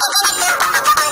ハハハハ!